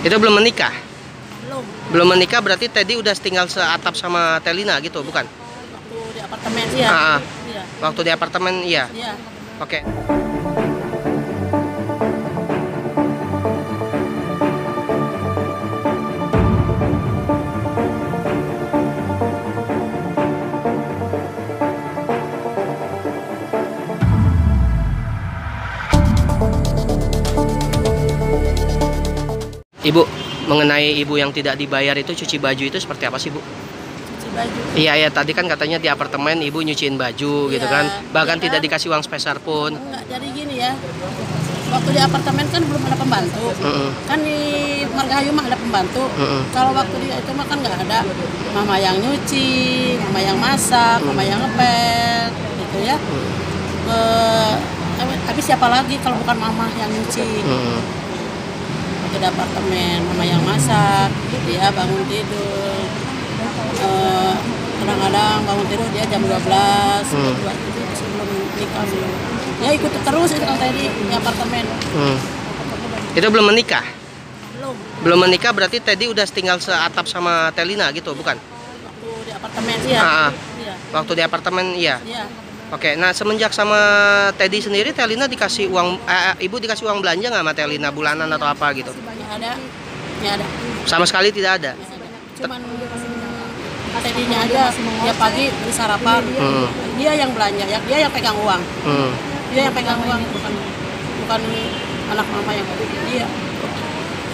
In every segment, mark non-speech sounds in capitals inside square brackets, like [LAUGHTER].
Itu belum menikah? Belum. Belum menikah berarti Teddy udah tinggal seatap sama Telina gitu, bukan? Waktu di apartemen sih ya. Ah, ah. Iya. Waktu di apartemen iya. Iya. Oke. Ibu, mengenai ibu yang tidak dibayar itu cuci baju itu seperti apa sih, Bu? Cuci baju. Iya ya tadi kan katanya di apartemen ibu nyuciin baju gitu Iya, kan bahkan iya tidak dikasih uang spesial pun Enggak, jadi gini ya. Waktu di apartemen kan belum ada pembantu. Mm-mm. Kan di Margahayu mah ada pembantu. Mm-mm. Kalau waktu di itu mah kan nggak ada. Mama yang nyuci, mama yang masak, mama yang ngepel, gitu ya. Eh, tapi siapa lagi kalau bukan mama yang nyuci? Mm-mm. Di apartemen mama yang masak dia bangun tidur. Eh, kadang-kadang bangun tidur dia jam 12 Hmm. sebelum nikah belum ya ikut terus itu tadi di apartemen. Hmm. itu belum menikah? Belum. Belum menikah berarti Teddy udah tinggal seatap sama Telina gitu bukan? Waktu di apartemen sih ya. Ah, ah. iya. Waktu di apartemen iya. Iya oke nah semenjak sama Teddy sendiri Telina dikasih uang eh, ibu dikasih uang belanja nggak sama Telina bulanan atau apa gitu? Ya ada. Ya ada. Sama sekali tidak ada? Ya ada cuman tadinya aja dia pagi beli sarapan. Hmm. dia yang belanja ya. Dia yang pegang uang. Hmm. dia yang pegang uang bukan bukan anak mama yang dia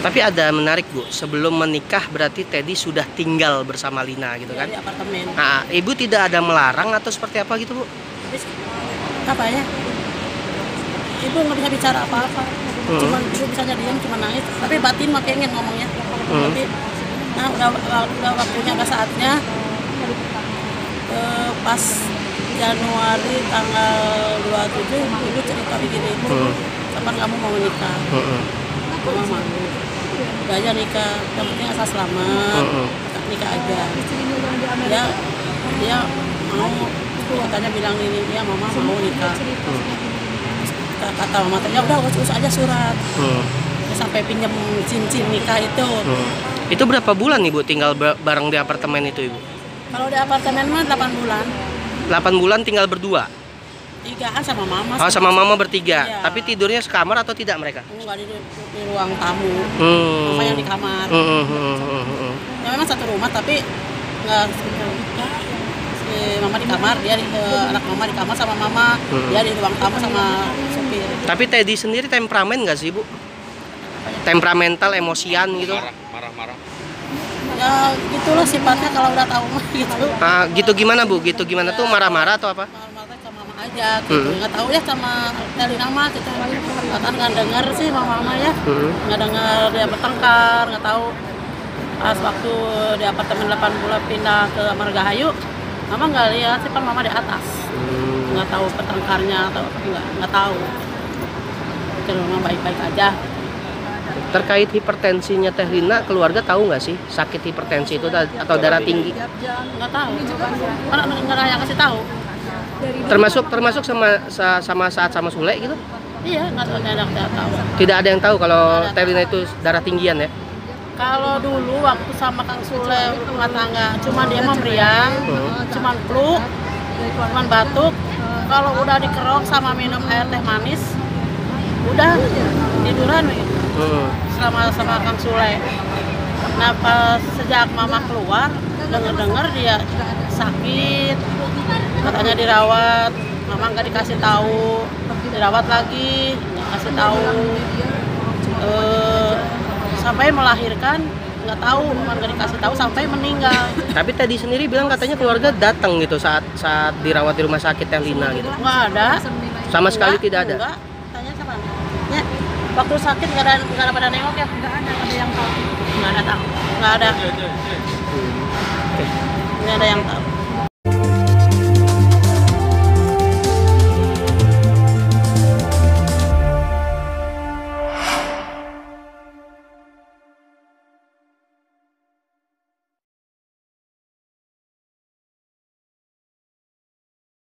tapi ada menarik bu. Sebelum menikah berarti Teddy sudah tinggal bersama Lina gitu dia kan? di apartemen. Nah, ibu tidak ada melarang atau seperti apa gitu, Bu? Terus, apa ya ibu nggak bisa bicara apa-apa Hmm. cuman ibu bisa diam cuma nangis tapi batin mah pengen ngomongnya Hmm. tapi nah udah udah waktunya udah saatnya eh, pas Januari tanggal 27 ibu cerita begini ibu Hmm. kapan kamu mau menikah Heeh. mama udah aja nikah yang penting asal selamat Heeh. nikah aja dia dia mau katanya bilang ini dia mama mau nikah kata, kata mama tanya udah urus aja surat Hmm. Dia sampai pinjam cincin nikah itu Hmm. Itu berapa bulan Ibu tinggal bareng di apartemen itu, Ibu? kalau di apartemen mah 8 bulan 8 bulan tinggal berdua. tigaan sama mama Oh, sama mama bertiga. Iya. Tapi tidurnya sekamar atau tidak mereka? enggak di, di ruang tamu Hmm. mama yang di kamar Hmm, hmm, hmm, hmm, hmm. ya memang satu rumah tapi enggak si mama di kamar dia di, eh, anak mama di kamar sama mama Hmm. dia di ruang tamu sama supir Tapi Teddy sendiri temperamen nggak sih, Bu? Temperamental, emosian gitu? ya gitulah sifatnya kalau udah tahu mah [LAUGHS] gitu Ah, gitu gimana, Bu? Gitu gimana tuh marah-marah atau apa? marah-marah sama mama aja gitu Hmm. nggak tahu ya sama dari nama gitu bahkan nggak dengar sih mama mama ya Hmm. nggak dengar dia bertengkar nggak tahu pas waktu di apartemen 8 bulan pindah ke Margahayu mama nggak lihat sih kan mama di atas. Hmm. nggak tahu pertengkarnya atau nggak nggak tahu. Terus mama baik-baik aja. Terkait hipertensinya Teh Lina, keluarga tahu nggak sih sakit hipertensi itu ta- atau darah tinggi? nggak tahu. Kan nggak ada yang kasih tahu. Termasuk termasuk sama sa- sama saat sama Sule gitu? iya nggak ada yang tahu. Tidak ada yang tahu kalau Teh Lina itu darah tinggian ya? Kalau dulu waktu sama Kang Sule rumah tangga, cuma dia mah meriang, cuma flu, cuma batuk. Kalau udah dikerok sama minum air teh manis, udah tiduran we, Hmm. sama sama Kang Sule. Nah pas sejak mama keluar, denger-denger dia sakit, katanya dirawat, mama nggak dikasih tahu, dirawat lagi, nggak kasih tahu. Eh, sampai melahirkan nggak tahu, nggak dikasih tahu sampai meninggal. Tapi tadi sendiri bilang katanya keluarga datang gitu saat saat dirawat di rumah sakit Teh Lina gitu. Nggak ada. Sama sekali Enggak, tidak ada. Enggak. Tanya sama ya, waktu sakit nggak ada nggak ada pada nengok ya? Nggak ada. Ada yang tahu? Nggak ada tahu. Nggak ada. Nggak ada yang tahu.